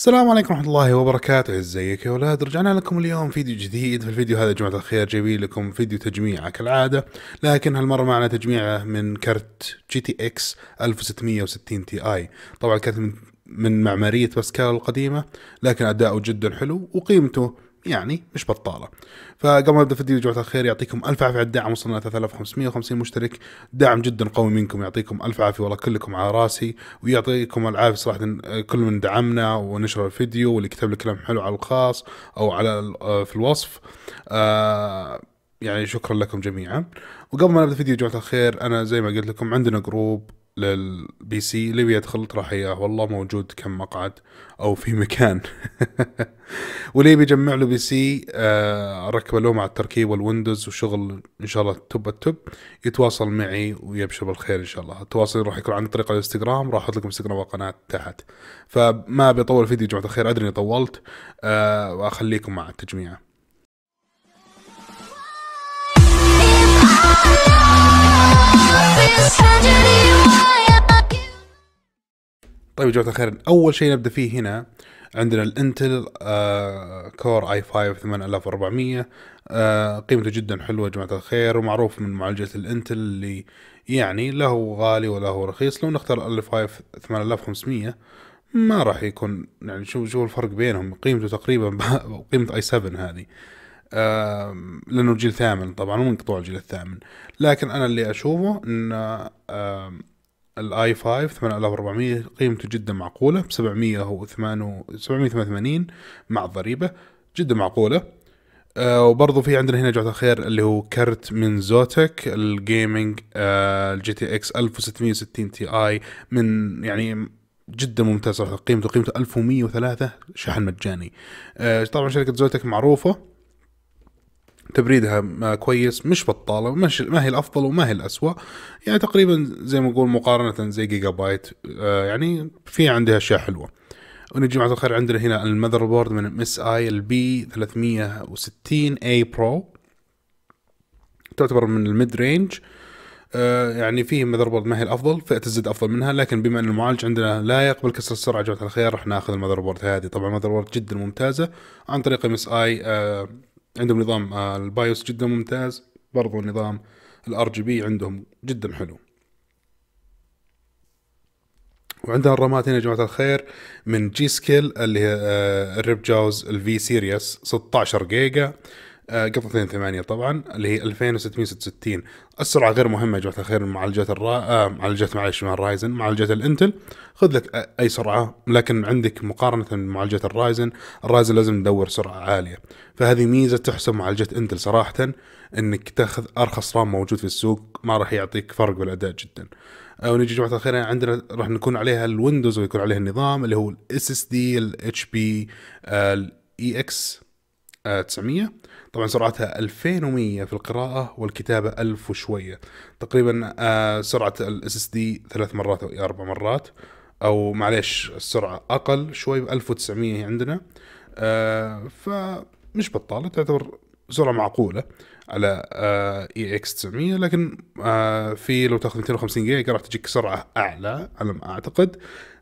السلام عليكم ورحمة الله وبركاته إزيك يا ولاد رجعنا لكم اليوم فيديو جديد. في الفيديو هذا يا جماعة الخير جايبين لكم فيديو تجميعة كالعادة لكن هالمرة معنا تجميعة من كرت GTX 1660 Ti. طبعا كانت من معمارية باسكال القديمة لكن أداؤه جدا حلو وقيمته يعني مش بطالة. فقبل ما نبدا في الفيديو جماعة الخير يعطيكم ألف عافية على الدعم وصلنا 3550 مشترك. دعم جدا قوي منكم يعطيكم ألف عافية والله كلكم على راسي ويعطيكم العافية صراحة. كل من دعمنا ونشر الفيديو واللي كتب لي كلام حلو على الخاص أو على في الوصف. آه يعني شكرا لكم جميعا. وقبل ما نبدأ الفيديو جماعة الخير أنا زي ما قلت لكم عندنا group لل PC اللي بيدخل راح اياه والله موجود كم مقعد أو في مكان. واللي بيجمع له PC آه، اركب له مع التركيب والويندوز وشغل إن شاء الله top ال top يتواصل معي ويبشر بالخير إن شاء الله. التواصل راح يكون عن طريق الانستغرام راح أحط لكم انستغرام وقناه تحت. فما بيطول الفيديو جماعة الخير أدري إني طولت أه وأخليكم مع التجميعه طيب يا جماعة الخير أول شيء نبدأ فيه هنا. عندنا ال Intel Core i5 8400 آه قيمته جدا حلوة يا جماعة الخير ومعروف من معالجة الانتل اللي يعني له غالي ولا هو رخيص. لو نختار ال 5 8500 ما راح يكون يعني شوف شوف الفرق بينهم. قيمته تقريبا قيمة اي 7 هذه. لأنه جيل ثامن طبعا ومنقطوع الجيل الثامن. لكن أنا اللي أشوفه إن الآي 5 8400 قيمته جدا معقولة ب 788 مع الضريبة جدا معقولة. آه وبرضه في عندنا هنا جماعة الخير اللي هو كرت من زوتك ال gaming آه ال GTX 1660 Ti من يعني جدا ممتاز قيمته قيمته 1103 شحن مجاني. آه طبعا شركة زوتك معروفة. تبريدها كويس مش بطالة مش ما هي الأفضل وما هي الأسوأ. يعني تقريبا زي ما نقول مقارنة زي جيجا بايت آه يعني في عندها أشياء حلوة. ونجي جماعة الخير عندنا هنا ال motherboard من MSI ال B360-A Pro تعتبر من ال mid range آه يعني فيه motherboard ما هي الأفضل فئة ال Z أفضل منها. لكن بما إن المعالج عندنا لا يقبل كسر السرعة جماعة الخير راح ناخذ ال motherboard هذه. طبعا ال motherboard جدا ممتازة عن طريق MSI عندهم نظام آه، ال BIOS جدا ممتاز. برضو نظام ال RGB عندهم جدا حلو. وعندنا الرامات هنا يا جماعة الخير من G.Skill اللي هي آه، ال Ripjaws ال V series 16 جيجا. قطعتين ثمانية طبعا اللي هي 2666 السرعة غير مهمة يا جماعة الخير معالجات الرا آه معالجات معلش مع ال Ryzen معالجات ال Intel. خذ لك أي سرعة لكن عندك مقارنة بمعالجات ال Ryzen ال Ryzen لازم ندور سرعة عالية. فهذه ميزة تحسب معالجة انتل صراحة إنك تأخذ أرخص رام موجود في السوق ما راح يعطيك فرق بالاداء جدا. آه ونجي جماعة الخير عندنا راح نكون عليها الويندوز ويكون عليها النظام اللي هو الاس إس دي الاتش بي الاي إكس. 900 طبعا سرعتها 2100 في القراءة والكتابة 1000 وشوية. تقريبا آه، سرعة اس دي ثلاث مرات أو أربع مرات أو معليش السرعة أقل شوي ب 1900 عندنا. آه، فمش بطالة تعتبر سرعة معقولة على EX 900 لكن آه، في لو تاخذ 250 جيجا راح تجيك سرعة أعلى على ما أعتقد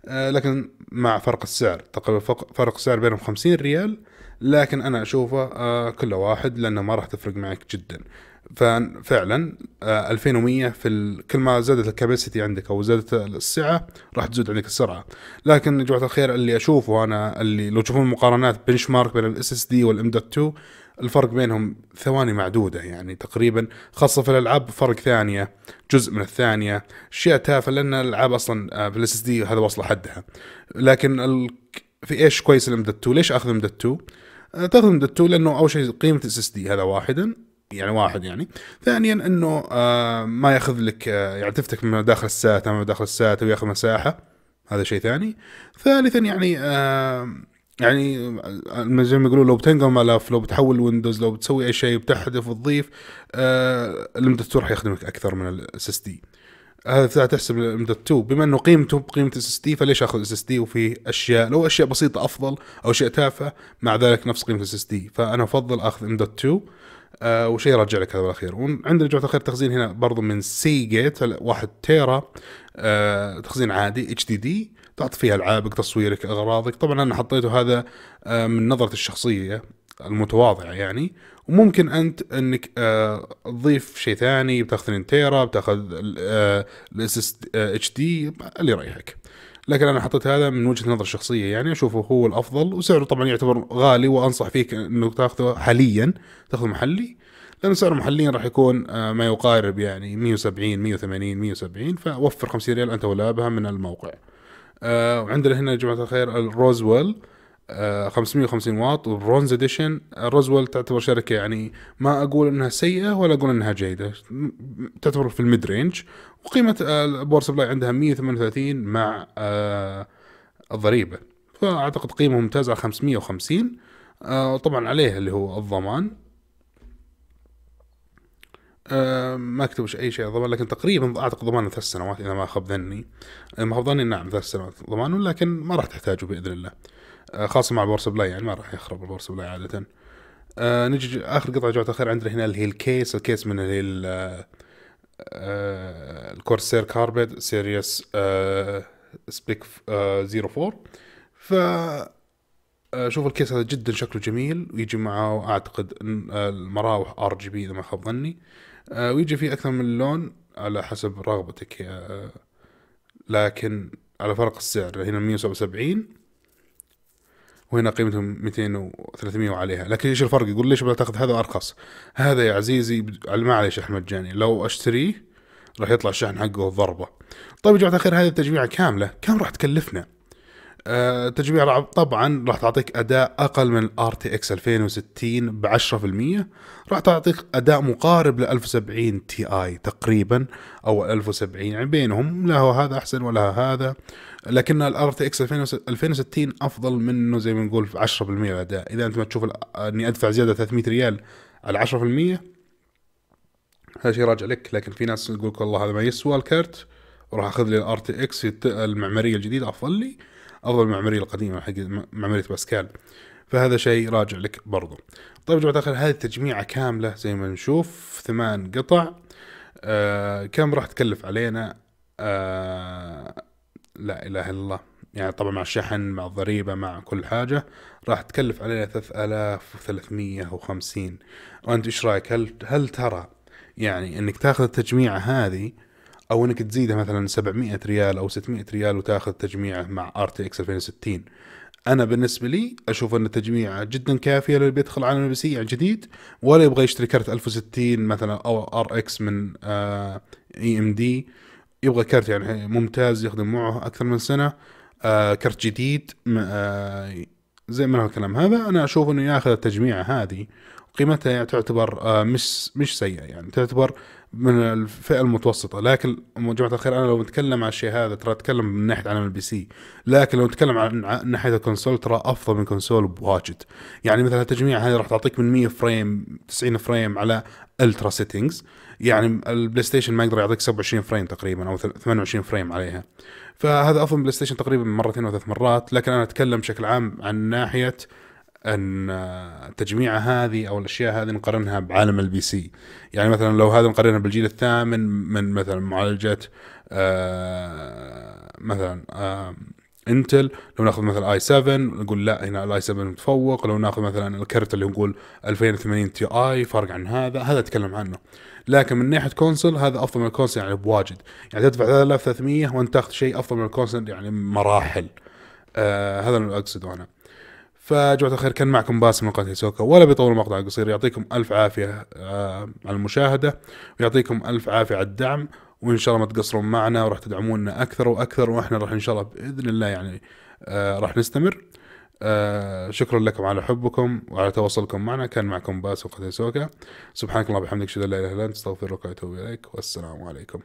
لكن مع فرق السعر تقريبا فرق السعر بينهم 50 ريال لكن أنا أشوفه آه كله واحد لأنه ما راح تفرق معك جدا ففعلا آه 2100 في. كل ما زادت ال capacity عندك أو زادت السعة راح تزود عندك السرعة لكن يا جماعة الخير اللي أشوفه أنا اللي لو تشوفون مقارنات benchmark بين ال SSD وال M dot 2 الفرق بينهم ثواني معدودة يعني تقريبا خاصة في الألعاب فرق ثانية جزء من الثانية أشياء تافهة لأن الألعاب أصلا آه، في ال SSD هذا وصل حدها لكن ال... في إيش كويس ال M dot 2 ليش أخذ M dot 2 آه، تاخذ M dot 2 لأنه أول شيء قيمة SSD هذا واحدا يعني واحد يعني. ثانيا إنه آه ما يأخذ لك آه يعني تفتك من داخل ال SATA من داخل ال SATA وياخذ مساحة هذا شيء ثاني. ثالثا يعني آه يعني زي ما يقولون لو بتنقل ملف لو بتحول Windows لو بتسوي أي شيء بتحذف وتضيف آه ال M dot 2 راح يخدمك أكثر من ال SSD. هذا تحسب M dot 2 بما إنه قيمته بقيمة SSD فليش آخذ SSD وفي أشياء؟ لو أشياء بسيطة أفضل أو أشياء تافهة مع ذلك نفس قيمة SSD. فأنا أفضل آخذ M dot 2 آه وشيء يرجع لك هذا بالأخير. وعندنا جماعة الخير تخزين هنا برضو من Seagate 1 تيرا آه تخزين عادي HDD تعطي فيها ألعابك تصويرك أغراضك. طبعا أنا حطيته هذا آه، من نظرتي الشخصية المتواضعة يعني. وممكن أنت إنك آه، تضيف شيء ثاني بتاخذ 2 تيرا بتاخذ ال SSHD اللي يريحك. لكن أنا حطيت هذا من وجهة نظر شخصية يعني أشوفه هو الأفضل. وسعره طبعا يعتبر غالي وأنصح فيك انه تاخذه حاليا تاخذه محلي. لأنه سعره محليا راح يكون آه، ما يقارب يعني 170 180 170 فوفر 50 ريال أنت ولا من الموقع. آه، وعندنا هنا جماعة الخير ال Rosewill 550 واط و bronze edition. Rosewill تعتبر شركة يعني ما أقول إنها سيئة ولا أقول إنها جيدة تعتبر في ال mid range. وقيمة ال power supply عندها 138 مع آه، الضريبة. فأعتقد قيمة ممتازة على 550 آه، طبعا عليه اللي هو الضمان. ما كتبوا أي شيء. ضمان لكن تقريبا أعتقد ضمان ثلاث سنوات إذا ما خاب ظني. ما خاب ظني نعم ثلاث سنوات ضمان لكن ما راح تحتاجه بإذن الله. آه، خاصة مع ال power supply يعني ما راح يخرب ال power supply عادة. آه نجي آخر قطعة جماعة الخير عندنا هنا اللي هي ال case. ال case من اللي هي آه ال Corsair Carbide series SPEC آه 04 ف آه، شوف ال case هذا جدا شكله جميل ويجي معه أعتقد المراوح RGB إذا ما خاب ظني. آه ويجي فيه أكثر من لون على حسب رغبتك آه لكن على فرق السعر هنا 177 وهنا قيمتهم 200 و 300 وعليها. لكن إيش الفرق؟ يقول ليش تاخذ هذا أرخص؟ هذا يا عزيزي ما عليه شحن مجاني لو أشتريه راح يطلع الشحن حقه ضربة. طيب يا جماعة الخير هذه التجميعة كاملة كم راح تكلفنا؟ آه تجميع طبعا راح تعطيك أداء أقل من ال RTX 2060 ب 10% راح تعطيك أداء مقارب ل 1070 Ti تقريبا أو 1070 يعني بينهم لا هو هذا أحسن ولا هذا. لكن ال RTX 2060 أفضل منه زي ما نقول 10% الأداء. إذا أنت ما تشوف أني أدفع زيادة 300 ريال على 10% هذا شيء راجع لك. لكن في ناس تقول والله هذا ما يسوى الكرت. وراح أخذ لي ال RTX المعمارية الجديدة أفضل لي. أفضل المعمارية القديمة حق معمارية باسكال. فهذا شيء راجع لك برضو. طيب جماعة الخير هذه التجميعة كاملة زي ما نشوف ثمان قطع. آه كم راح تكلف علينا؟ آه لا إله إلا الله. يعني طبعا مع الشحن مع الضريبة مع كل حاجة راح تكلف علينا 3350 وانت إيش رايك هل هل ترى يعني انك تاخذ التجميعه هذه أو إنك تزيدها مثلا 700 ريال أو 600 ريال وتأخذ تجميعه مع RTX 2060 أنا بالنسبة لي أشوف إن التجميع جدا كافيه للي بيدخل عالم ال PC جديد ولا يبغى يشتري كرت 1060 مثلا أو RX من AMD. يبغى كرت يعني ممتاز يخدم معه أكثر من سنة آه كرت جديد آه زي من الكلام. هذا أنا أشوف إنه يأخذ التجميعه هذه قيمتها تعتبر آه مش مش سيئة يعني تعتبر من الفئة المتوسطة. لكن جماعة الخير أنا لو نتكلم عن الشيء هذا ترى أتكلم من ناحية عالم ال PC. لكن لو نتكلم عن ناحية ال console ترى أفضل من console بواجد. يعني مثلا التجميع هذه راح تعطيك من 100 frame 90 frame على ultra settings يعني ال PlayStation ما يقدر يعطيك 27 frame تقريبا أو 28 فريم عليها. فهذا أفضل من PlayStation تقريبا مرتين أو ثلاث مرات. لكن أنا أتكلم بشكل عام عن ناحية أن التجميعه هذه أو الأشياء هذه نقارنها بعالم ال PC يعني مثلا لو هذا نقارنها بالجيل الثامن من مثلا معالجة آه مثلا آه Intel لو نأخذ مثلا i 7 نقول لا هنا ال i 7 متفوق. لو نأخذ مثلا الكرت اللي نقول 2080 Ti فرق عن هذا هذا أتكلم عنه. لكن من ناحية console هذا أفضل من ال console يعني بواجد. يعني تدفع 3300 وأنت تاخذ شيء أفضل من ال console يعني مراحل. آه هذا اللي أقصده أنا. فجماعة الخير كان معكم باسم من قناة سوكا ولا بيطول المقطع القصير يعطيكم ألف عافية آه على المشاهدة ويعطيكم ألف عافية على الدعم. وإن شاء الله ما تقصرون معنا وراح تدعمونا أكثر وأكثر وإحنا راح إن شاء الله بإذن الله يعني آه راح نستمر. آه شكرا لكم على حبكم وعلى تواصلكم معنا. كان معكم باسم قناة سوكا سبحانك اللهم وبحمدك أشهد أن لا إله إلا أنت أستغفرك وأتوب إليك. والسلام عليكم.